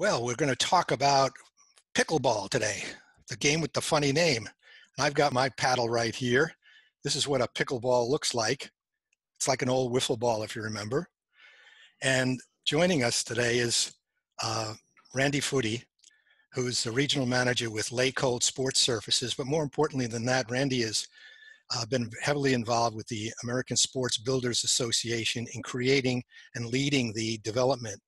Well, we're going to talk about pickleball today, the game with the funny name. I've got my paddle right here. This is what a pickleball looks like. It's like an old wiffle ball, if you remember. And joining us today is uh, Randy Futty, who's the regional manager with Laykold Sports Surfaces. But more importantly than that, Randy has uh, been heavily involved with the American Sports Builders Association in creating and leading the development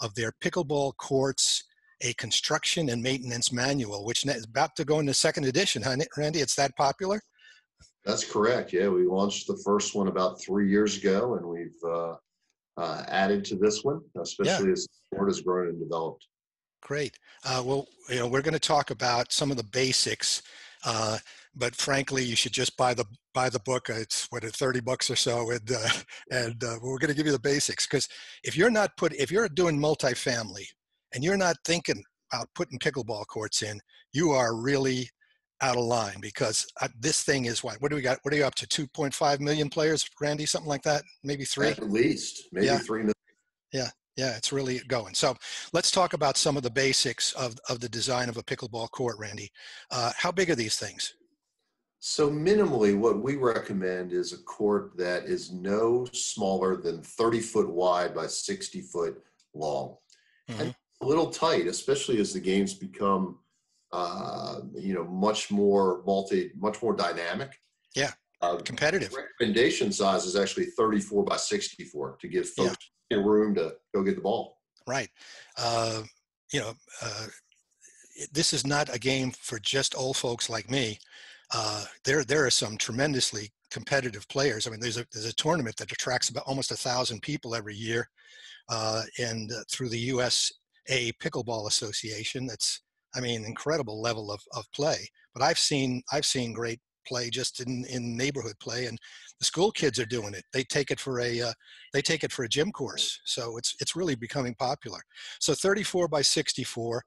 of their pickleball courts, a construction and maintenance manual, which is about to go into second edition, huh, Randy? It's that popular? That's correct. Yeah, we launched the first one about three years ago, and we've uh, uh, added to this one, especially yeah. as the sport has grown and developed. Great. Uh, well, you know, we're going to talk about some of the basics uh, but frankly, you should just buy the buy the book. It's what thirty bucks or so, and uh, and uh, we're going to give you the basics because if you're not put if you're doing multifamily and you're not thinking about putting pickleball courts in, you are really out of line because uh, this thing is what what do we got? What are you up to? Two point five million players, Randy? Something like that? Maybe three? At least, maybe yeah. three million. Yeah, yeah, it's really going. So let's talk about some of the basics of, of the design of a pickleball court, Randy. Uh, how big are these things? So minimally, what we recommend is a court that is no smaller than 30 foot wide by 60 foot long. Mm-hmm. And a little tight, especially as the games become, uh, you know, much more multi, much more dynamic. Yeah, uh, competitive. recommendation size is actually 34 by 64 to give folks yeah. room to go get the ball. Right. Uh, you know, uh, this is not a game for just old folks like me. Uh, there, there are some tremendously competitive players. I mean, there's a there's a tournament that attracts about almost a thousand people every year, uh, and uh, through the USA Pickleball Association, that's I mean, incredible level of, of play. But I've seen I've seen great play just in, in neighborhood play and the school kids are doing it they take it for a uh, they take it for a gym course so it's it's really becoming popular so 34 by 64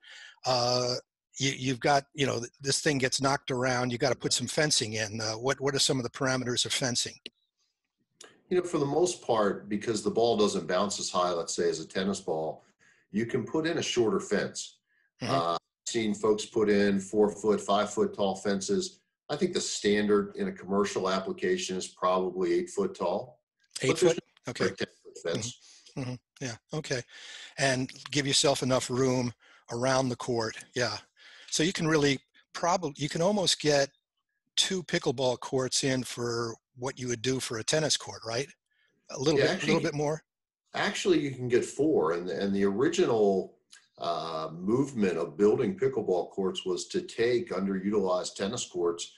uh, you, have got you know this thing gets knocked around you got to put some fencing in uh, what what are some of the parameters of fencing you know for the most part because the ball doesn't bounce as high let's say as a tennis ball you can put in a shorter fence mm-hmm. uh, seen folks put in four foot five foot tall fences I think the standard in a commercial application is probably eight foot tall. Eight foot? Okay. Fence. Mm-hmm. Mm-hmm. Yeah. Okay. And give yourself enough room around the court. Yeah. So you can really probably, you can almost get two pickleball courts in for what you would do for a tennis court, right? A little yeah, bit, a little bit more. Actually, you can get four, and and the original uh, movement of building pickleball courts was to take underutilized tennis courts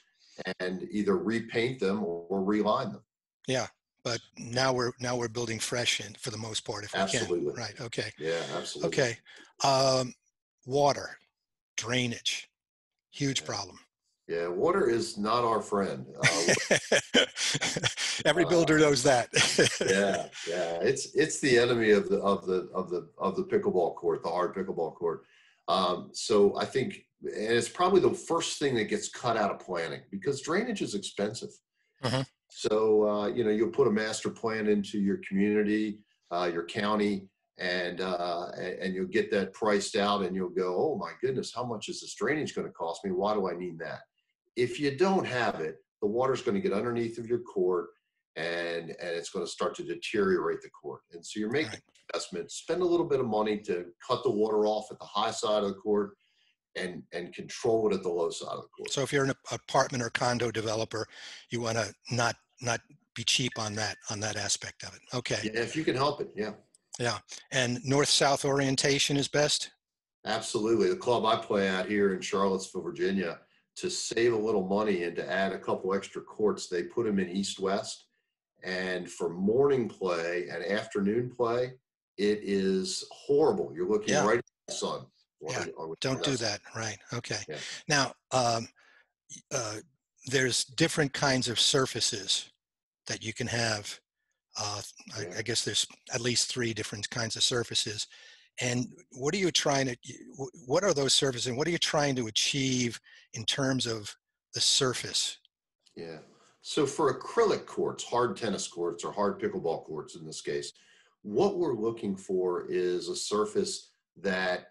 and either repaint them or, or reline them. Yeah, but now we're now we're building fresh in for the most part if we can. Right. Okay. Yeah. Absolutely. Okay. Um, water, drainage, huge problem. Yeah, water is not our friend. Uh, Every builder uh, knows that. yeah, yeah, it's it's the enemy of the of the of the of the pickleball court, the hard pickleball court. Um, so I think, and it's probably the first thing that gets cut out of planning because drainage is expensive. Uh-huh. So uh, you know you'll put a master plan into your community, uh, your county, and uh, and you'll get that priced out, and you'll go, oh my goodness, how much is this drainage going to cost me? Why do I need that? If you don't have it, the water's going to get underneath of your court and and it's going to start to deteriorate the court. And so you're making right. investment, spend a little bit of money to cut the water off at the high side of the court and and control it at the low side of the court. So if you're an apartment or condo developer, you want to not not be cheap on that on that aspect of it. Okay. Yeah, if you can help it, yeah. Yeah. And north south orientation is best? Absolutely. The club I play at here in Charlottesville, Virginia, to save a little money and to add a couple extra courts, they put them in east west and for morning play and afternoon play, it is horrible. You're looking yeah. right at the sun. Yeah. Don't do that. Right. Okay. Yeah. Now, um, uh, there's different kinds of surfaces that you can have. Uh, I, I, guess there's at least three different kinds of surfaces. And what are you trying to, what are those surfaces and what are you trying to achieve in terms of the surface? Yeah. So for acrylic courts, hard tennis courts or hard pickleball courts in this case, what we're looking for is a surface that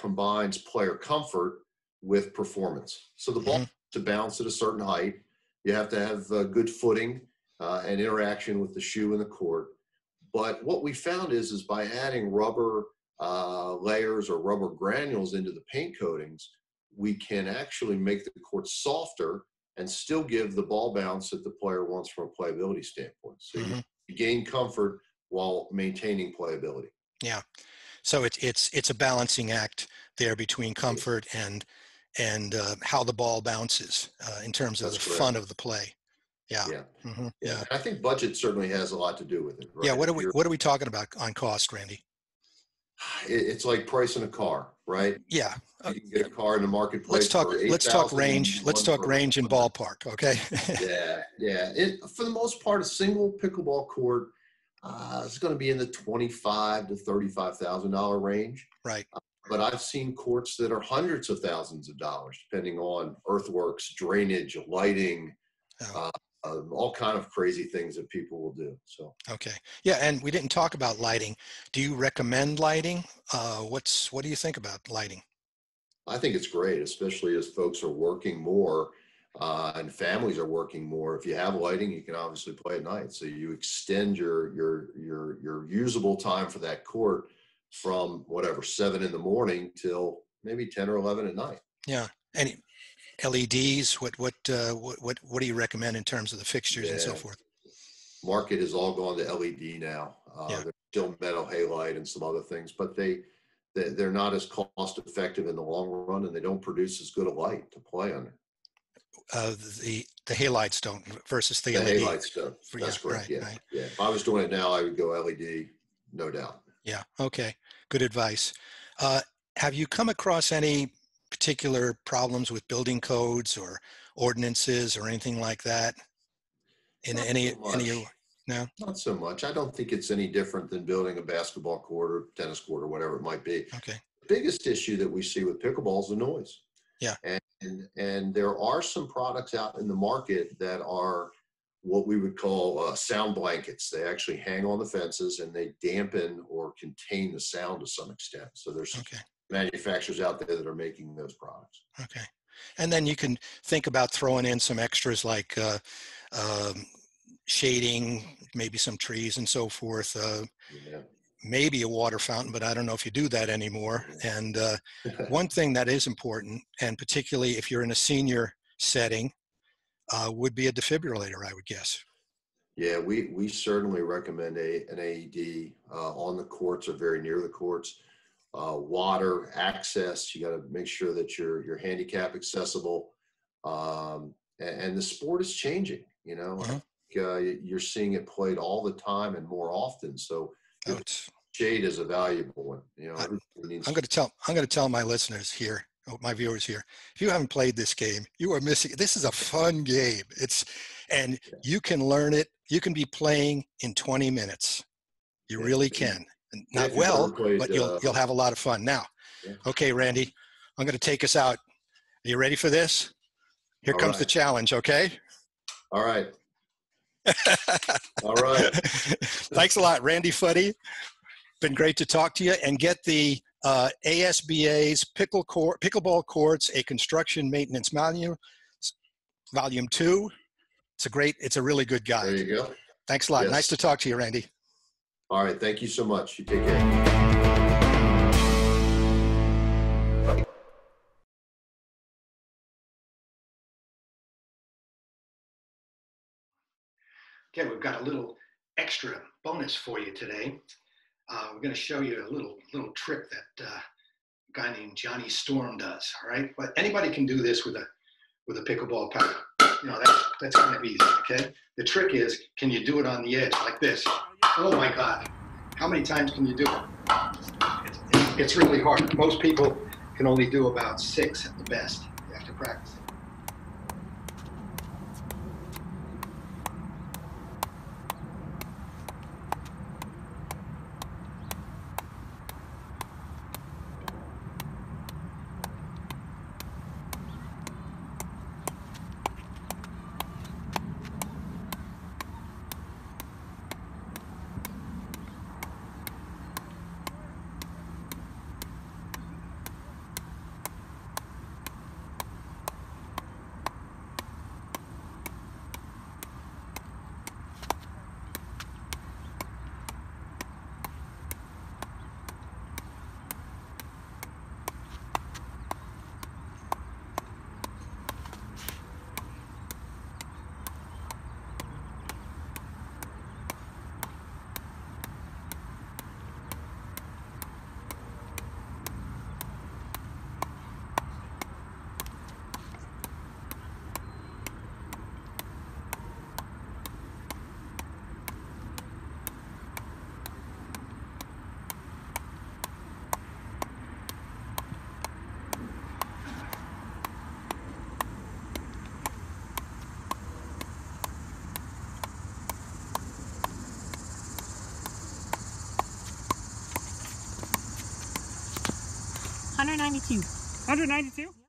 combines player comfort with performance. So the ball Mhm. to bounce at a certain height, you have to have uh, good footing uh, and interaction with the shoe and the court. But what we found is, is by adding rubber uh, layers or rubber granules into the paint coatings, we can actually make the court softer and still give the ball bounce that the player wants from a playability standpoint. So you- Mhm. you gain comfort while maintaining playability. Yeah. So it's it's it's a balancing act there between comfort and and uh, how the ball bounces uh, in terms of That's the correct. fun of the play. Yeah. Yeah. hmm Yeah. I think budget certainly has a lot to do with it. Right? Yeah. What are we What are we talking about on cost, Randy? It's like pricing a car, right? Yeah. Uh, You can get a car in the marketplace. Let's talk. Let's talk range. Let's talk range and ballpark. Okay. Yeah, yeah. It, for the most part, a single pickleball court uh, is going to be in the twenty-five to thirty-five thousand dollar range. right. But I've seen courts that are hundreds of thousands of dollars, depending on earthworks, drainage, lighting, Oh, uh, all kind of crazy things that people will do. So okay. Yeah. And we didn't talk about lighting. Do you recommend lighting? Uh, what's What do you think about lighting? I think it's great, especially as folks are working more uh, and families are working more. If you have lighting, you can obviously play at night, so you extend your your your your usable time for that court from whatever seven in the morning till maybe ten or eleven at night. Yeah. Any LEDs? What What uh, What What What do you recommend in terms of the fixtures and so forth? Market has all gone to LED now. Uh, Yeah. There's still metal halide and some other things, but they they- they're not as cost effective in the long run, and they don't produce as good a light to play under. Uh, the the halides don't versus the, The LED. halide stuff. For- That's yeah, correct. right, Yeah, right. yeah. If I was doing it now, I would go LED, no doubt. Yeah. Okay. Good advice. Uh, have you come across any particular problems with building codes or ordinances or anything like that? In Not any so any? No. Not so much. I don't think it's any different than building a basketball court or tennis court or whatever it might be. Okay. The biggest issue that we see with pickleball is the noise. Yeah. And, and there are some products out in the market that are what we would call uh, sound blankets. They actually hang on the fences and they dampen or contain the sound to some extent. So there's Okay. Manufacturers out there that are making those products. Okay. And then you can think about throwing in some extras like uh, um, shading, maybe some trees and so forth. Uh, Yeah. maybe a water fountain, but I don't know if you do that anymore. And uh, one thing that is important, and particularly if you're in a senior setting, uh, would be a defibrillator, I would guess. Yeah, we, we certainly recommend a, an AED uh, on the courts or very near the courts. Uh, water access, you got to make sure that you're, you're handicap accessible. Um, and, and the sport is changing, you know, Mhm. think, uh, you're seeing it played all the time and more often. So Oh, shade is a valuable one, you know. I, I'm going to tell I'm going to tell my listeners here, oh, my viewers here, if you haven't played this game, you are missing. This is a fun game. It's and Yeah. you can learn it. You can be playing in 20 minutes. You really can. Not well, played, but you'll uh, you'll have a lot of fun. Now, Yeah. okay, Randy, I'm going to take us out. Are you ready for this? Here All comes the challenge. Okay. All right. All right. Thanks a lot, Randy Futty. Been great to talk to you and get the uh, ASBA's pickle court, pickleball courts, a construction maintenance manual, volume two. It's a great, it's a really good guy. There you go. Thanks a lot. Yes. Nice to talk to you, Randy. All right. Thank you so much. You take care. Okay, we've got a little extra bonus for you today. Uh, we're going to show you a little little trick that uh, a guy named Johnny Storm does. All right, but anybody can do this with a with a pickleball paddle. You know that's that's kind of easy. Okay, the trick is, can you do it on the edge like this? Oh my God, how many times can you do it? It's, it's really hard. Most people can only do about six at the best. You have 192. 192?